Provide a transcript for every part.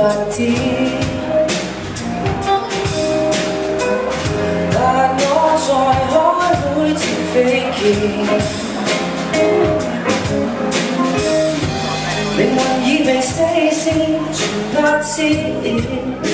partir Da noite à noite fake Then one you may stay, seem to not see it.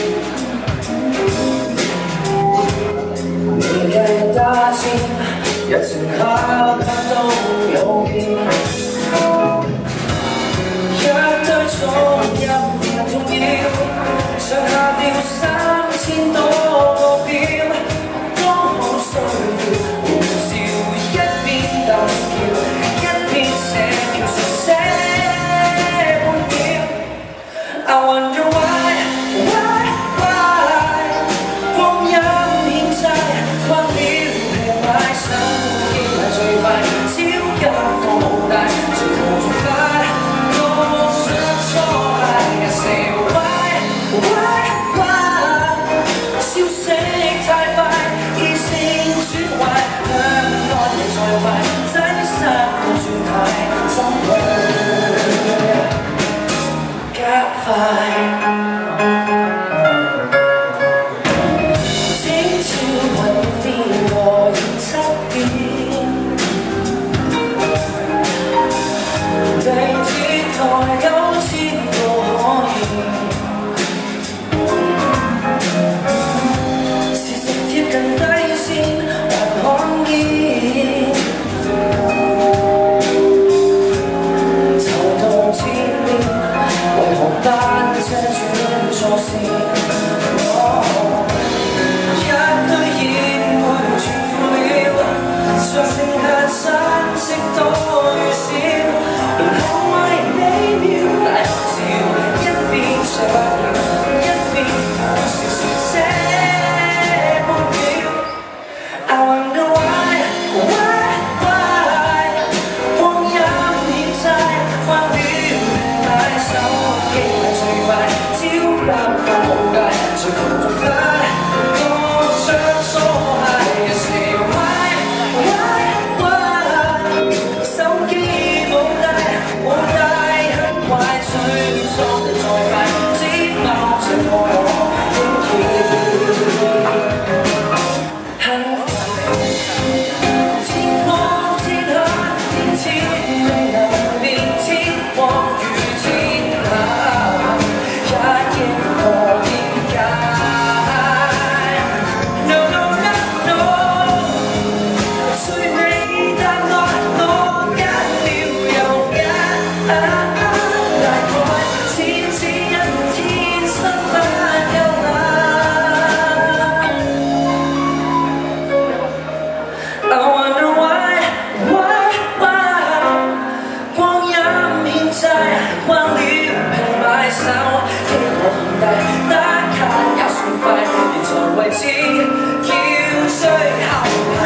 来为止叫最后